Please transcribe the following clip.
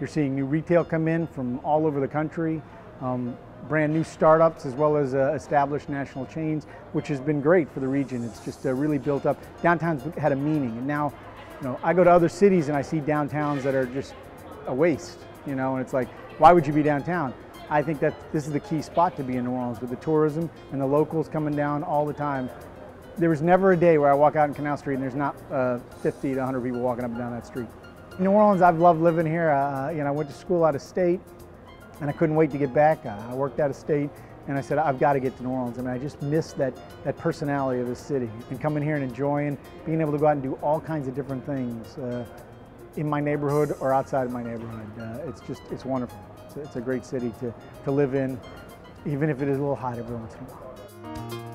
You're seeing new retail come in from all over the country, um, brand new startups as well as uh, established national chains, which has been great for the region. It's just uh, really built up. Downtown's had a meaning, and now, you know, I go to other cities and I see downtowns that are just a waste, you know, and it's like, why would you be downtown? I think that this is the key spot to be in New Orleans with the tourism and the locals coming down all the time. There was never a day where I walk out in Canal Street and there's not uh, 50 to 100 people walking up and down that street. New Orleans, I've loved living here. Uh, you know, I went to school out of state and I couldn't wait to get back. Uh, I worked out of state and I said, I've got to get to New Orleans. I mean, I just miss that, that personality of the city and coming here and enjoying, being able to go out and do all kinds of different things uh, in my neighborhood or outside of my neighborhood. Uh, it's just, it's wonderful. It's a, it's a great city to, to live in, even if it is a little hot every once in a while.